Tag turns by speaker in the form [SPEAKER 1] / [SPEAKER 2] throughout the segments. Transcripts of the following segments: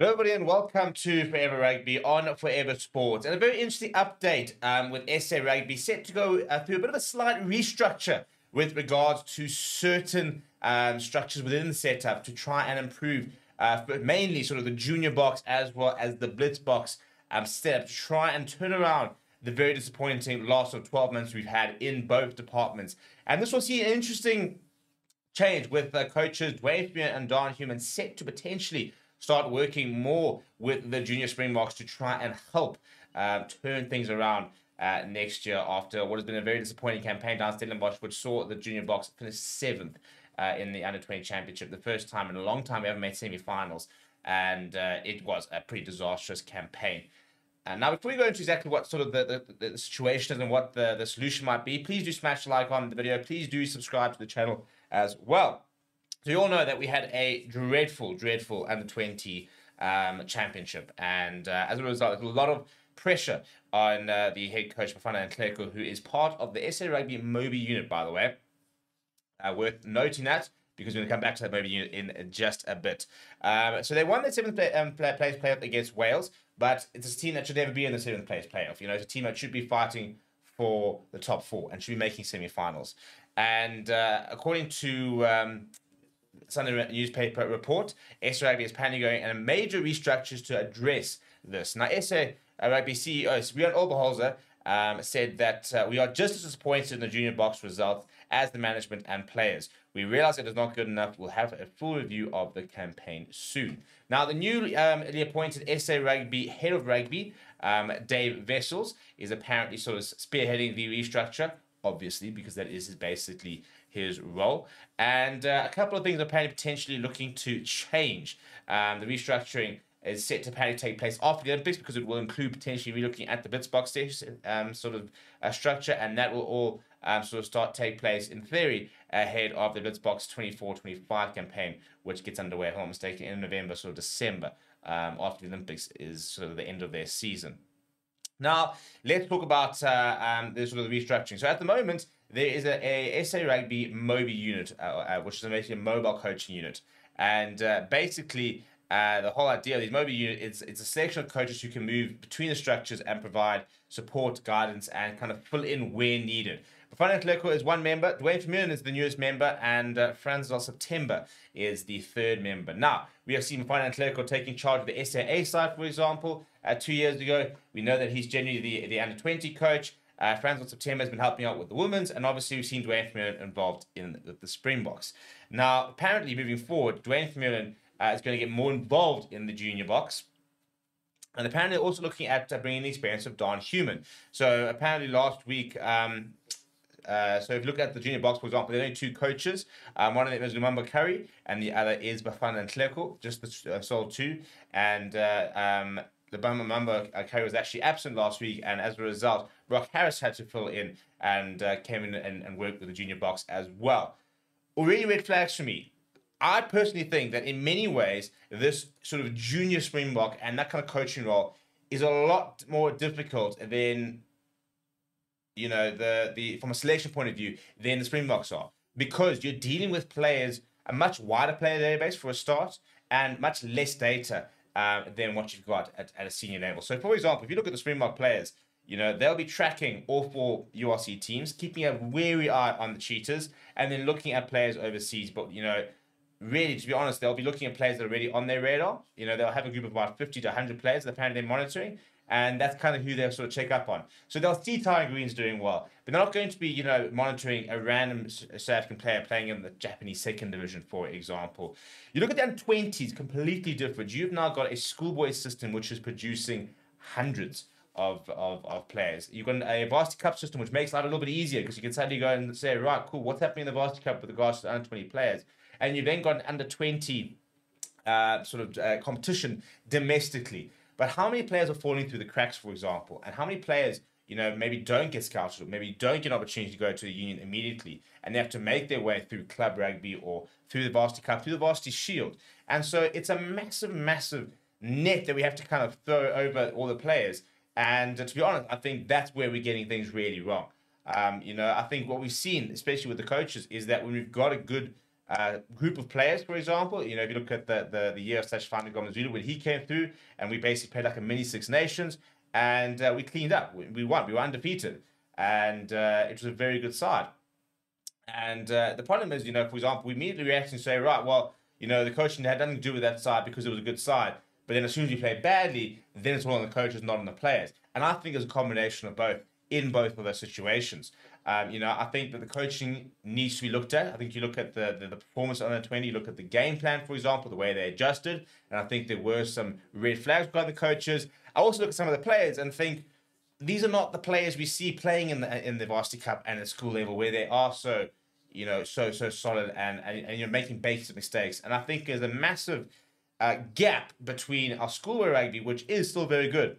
[SPEAKER 1] Hello, everybody, and welcome to Forever Rugby on Forever Sports. And a very interesting update um, with SA Rugby set to go uh, through a bit of a slight restructure with regards to certain um, structures within the setup to try and improve, uh, mainly sort of the junior Boks as well as the Blitzboks um, setup to try and turn around the very disappointing last of 12 months we've had in both departments. And this will see an interesting change with uh, coaches Duane and Daan Human set to potentially start working more with the junior Springboks to try and help uh, turn things around uh, next year after what has been a very disappointing campaign down Stellenbosch, which saw the junior Boks finish seventh uh, in the under 20 championship, the first time in a long time we ever made semi finals. And uh, it was a pretty disastrous campaign. And now, before we go into exactly what sort of the, the, the situation is and what the, the solution might be, please do smash the like on the video. Please do subscribe to the channel as well. So you all know that we had a dreadful, dreadful under 20 um, championship. And uh, as a result, a lot of pressure on uh, the head coach, Bafana Nhleko, who is part of the SA Rugby Mobi unit, by the way. Uh, worth noting that because we're going to come back to that Mobi unit in just a bit. Um, so they won the seventh play, um, play, place playoff against Wales, but it's a team that should never be in the seventh place playoff. You know, it's a team that should be fighting for the top four and should be making semi-finals. And uh, according to um, Sunday newspaper report, SA Rugby is planning going and major restructures to address this. Now, SA Rugby CEO Rian Oberholzer um, said that uh, we are just as disappointed in the junior Boks results as the management and players. We realize it is not good enough. We'll have a full review of the campaign soon. Now, the newly um, appointed SA Rugby head of rugby, um, Dave Wessels, is apparently sort of spearheading the restructure, obviously, because that is basically his role. And uh, a couple of things apparently potentially looking to change. Um, the restructuring is set to apparently take place after the Olympics because it will include potentially relooking at the Blitzboks um, sort of uh, structure, and that will all um, sort of start take place in theory ahead of the Blitzboks 24-25 campaign, which gets underway, if I'm not mistaken, in November, sort of December, um, after the Olympics is sort of the end of their season. Now, let's talk about uh, um, the sort of the restructuring. So at the moment, there is a, a SA Rugby Mobi unit, uh, uh, which is basically a mobile coaching unit. And uh, basically, uh, the whole idea of these Mobi unit is it's a selection of coaches who can move between the structures and provide support, guidance, and kind of fill in where needed. Bafana Nhleko is one member, Duane Vermeulen is the newest member, and uh, Franz September is the third member. Now, we have seen Bafana Nhleko taking charge of the SAA side, for example, uh, two years ago. We know that he's generally the, the under 20 coach. Uh, Franz September has been helping out with the women's, and obviously we've seen Duane Vermeulen involved in the, the Springboks. Now, apparently, moving forward, Duane Vermeulen uh, is going to get more involved in the junior Boks. And apparently, also looking at uh, bringing the experience of Daan Human. So, apparently, last week, um, uh, so if you look at the junior Boks, for example, there are only two coaches. Um, one of them is Lumumba Curry, and the other is Bafana Nhleko, just the uh, sole two. And uh, um, the Lumumba uh, Curry was actually absent last week, and as a result, Rock Harris had to fill in and uh, came in and, and worked with the junior Boks as well. Already red flags for me. I personally think that in many ways, this sort of junior Springbok and that kind of coaching role is a lot more difficult than you know the the from a selection point of view than the Springboks are because you're dealing with players a much wider player database for a start and much less data uh, than what you've got at, at a senior level. So, for example, if you look at the Springbok players, you know, they'll be tracking all four URC teams, keeping a wary eye on the Cheetahs, and then looking at players overseas. But, you know, really, to be honest, they'll be looking at players that are already on their radar. You know, they'll have a group of about 50 to 100 players that apparently they're monitoring, and that's kind of who they'll sort of check up on. So they'll see Tiger Green's doing well, but they're not going to be, you know, monitoring a random South African player playing in the Japanese second division, for example. You look at the under 20s, completely different. You've now got a schoolboy system which is producing hundreds of, of, of players. You've got a varsity cup system which makes life a little bit easier because you can suddenly go and say, right, cool, what's happening in the varsity cup with regards to under 20 players? And you've then got an under 20 uh, sort of uh, competition domestically. But how many players are falling through the cracks, for example? And how many players, you know, maybe don't get scouted or maybe don't get an opportunity to go to the union immediately and they have to make their way through club rugby or through the varsity cup, through the varsity shield. And so it's a massive, massive net that we have to kind of throw over all the players. And to be honest, I think that's where we're getting things really wrong. Um, you know, I think what we've seen, especially with the coaches, is that when we've got a good uh, group of players, for example. You know, if you look at the the, the year of Sacha Feinberg-Mngomezulu when he came through, and we basically played like a mini Six Nations, and uh, we cleaned up. We, we, won. We were undefeated, and uh, it was a very good side. And uh, the problem is, you know, for example, we immediately react and say, right, well, you know, the coaching had nothing to do with that side because it was a good side. But then as soon as you play badly, then it's all on the coaches, not on the players. And I think it's a combination of both in both of those situations. Um, you know, I think that the coaching needs to be looked at. I think you look at the, the, the performance the 20, you look at the game plan, for example, the way they adjusted. And I think there were some red flags by the coaches. I also look at some of the players and think these are not the players we see playing in the in the varsity cup and at school level where they are so you know so so solid and and, and you're making basic mistakes. And I think there's a massive uh, gap between our schoolwear rugby, which is still very good.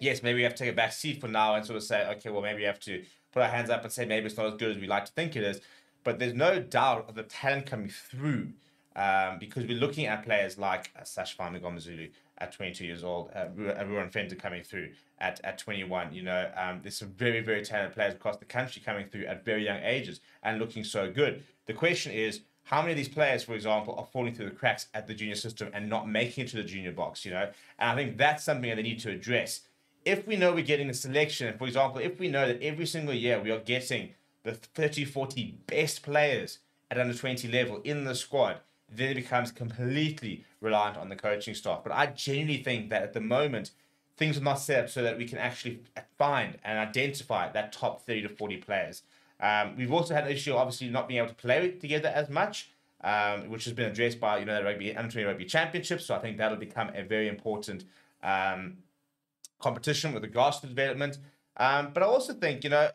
[SPEAKER 1] Yes, maybe we have to take a back seat for now and sort of say, okay, well, maybe we have to put our hands up and say maybe it's not as good as we like to think it is. But there's no doubt of the talent coming through um, because we're looking at players like uh, Sacha Mngomezulu at 22 years old, uh, Ruan Venter coming through at, at 21. You know, um, there's some very, very talented players across the country coming through at very young ages and looking so good. The question is, how many of these players, for example, are falling through the cracks at the junior system and not making it to the junior Boks, you know? And I think that's something that they need to address. If we know we're getting a selection, for example, if we know that every single year we are getting the 30, 40 best players at under 20 level in the squad, then it becomes completely reliant on the coaching staff. But I genuinely think that at the moment, things are not set up so that we can actually find and identify that top 30 to 40 players. Um, we've also had an issue, obviously, not being able to play together as much, um, which has been addressed by you know the rugby under 20 rugby championship. So I think that'll become a very important um, competition with regards to development. Um, but I also think you know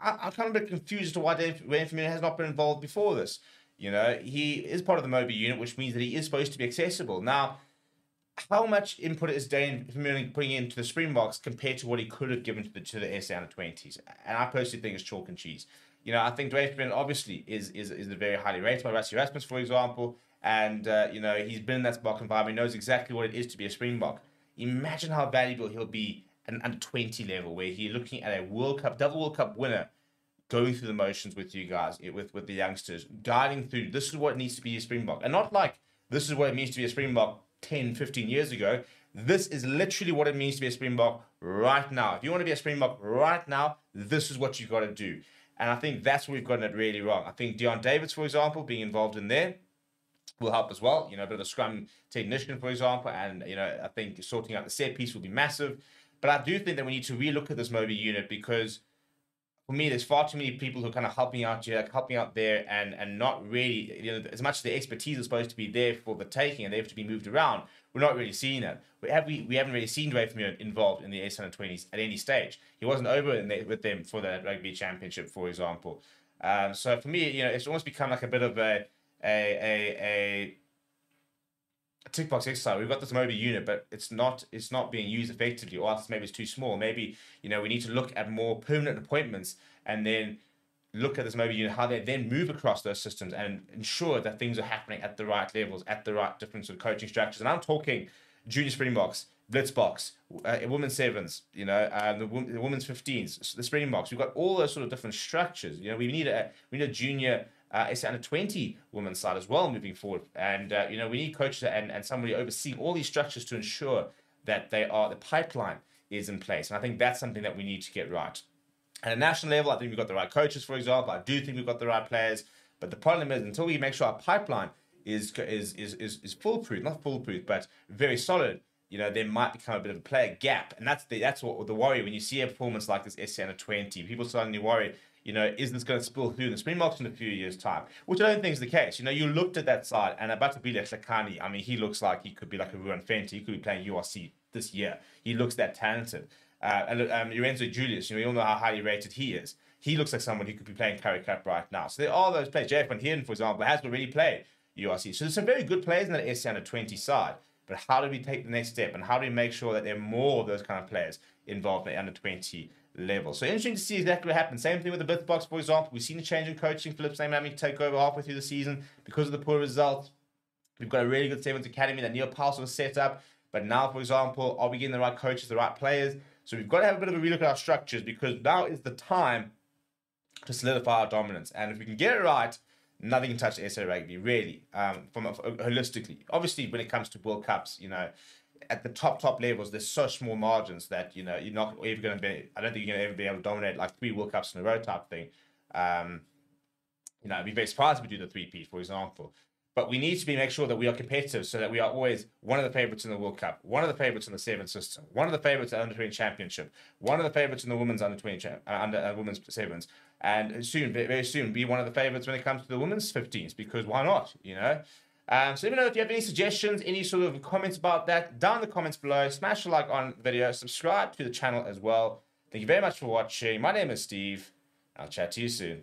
[SPEAKER 1] I, am kind of a bit confused as to why Dave Duane Vermeulen has not been involved before this. You know, he is part of the MOBI unit, which means that he is supposed to be accessible. Now, how much input is Dane putting into the Springboks compared to what he could have given to the to the SA under twenties? And I personally think it's chalk and cheese. You know, I think Duane Springboks obviously is is is very highly rated by Rassie Erasmus, for example, and uh, you know he's been in that Springbok environment, knows exactly what it is to be a Springbok. Imagine how valuable he'll be at an under twenty level, where he's looking at a World Cup, double World Cup winner, going through the motions with you guys, with with the youngsters, guiding through. This is what needs to be a Springbok, and not like this is what it means to be a Springbok 10, 15 years ago. This is literally what it means to be a Springbok right now. If you want to be a Springbok right now, this is what you've got to do. And I think that's where we've gotten it really wrong. I think Deon Davids, for example, being involved in there will help as well. You know, a bit of a scrum technician, for example, and you know, I think sorting out the set piece will be massive. But I do think that we need to relook at this MOBI unit because for me, there's far too many people who are kind of helping out here, like helping out there, and and not really, you know, as much as the expertise is supposed to be there for the taking and they have to be moved around. We're not really seeing that. We have we, we haven't really seen Dre from involved in the S under twenties at any stage. He wasn't over the, with them for the rugby championship, for example. Um, so for me, you know, it's almost become like a bit of a a a, a tick box exercise. We've got this MOBI unit, but it's not it's not being used effectively, or else maybe it's too small. Maybe you know we need to look at more permanent appointments and then look at this MOBI unit, how they then move across those systems and ensure that things are happening at the right levels, at the right different sort of coaching structures. And I'm talking junior spring Springboks, Blitzboks, uh, women's sevens, you know, um, the, the women's 15s, the Springboks. We've got all those sort of different structures. You know, we need a we need a junior uh, it's under 20 women's side as well moving forward. And, uh, you know, we need coaches and, and somebody overseeing all these structures to ensure that they are, the pipeline is in place. And I think that's something that we need to get right. At a national level, I think we've got the right coaches, for example. I do think we've got the right players. But the problem is, until we make sure our pipeline is is is is, is foolproof, not foolproof, but very solid, you know, there might become a bit of a player gap. And that's the that's what the worry when you see a performance like this SA under 20, people suddenly worry, you know, is this going to spill through the spring Springboks in a few years' time? Which I don't think is the case. You know, you looked at that side, and about to be like Hlekani, I mean, he looks like he could be like a Ruan Venter. He could be playing URC this year. He looks that talented. Uh, and um, Lorenzo Julius, you know, you all know how highly rated he is. He looks like someone who could be playing Currie Cup right now. So there are those players. JF Van Heerden, for example, has already played URC. So there's some very good players in that SC under 20 side. But how do we take the next step? And how do we make sure that there are more of those kind of players involved in the under 20 level. So interesting to see exactly what happens. Same thing with the Blitzboks, for example. We've seen a change in coaching. Philip Snyman having to take over halfway through the season because of the poor results. We've got a really good Sevens Academy that Neil Paulson has set up. But now, for example, are we getting the right coaches, the right players? So we've got to have a bit of a relook at our structures because now is the time to solidify our dominance. And if we can get it right, nothing can touch SA rugby really, um, from a, holistically. Obviously, when it comes to World Cups, you know, at the top top levels, there's such small margins that you know you're not ever going to be. I don't think you're going to ever be able to dominate like three World Cups in a row type thing. Um, you know, I'd be very surprised if we do the three P, for example. But we need to be make sure that we are competitive so that we are always one of the favorites in the World Cup, one of the favorites in the Seven System, one of the favorites in the Under 20 Championship, one of the favorites in the Women's Under 20 uh, under uh, Women's Sevens, and soon, very soon, be one of the favorites when it comes to the Women's 15s because why not? You know. Um, so let me know if you have any suggestions, any sort of comments about that down in the comments below. Smash a like on the video, subscribe to the channel as well. Thank you very much for watching. My name is Steve. I'll chat to you soon.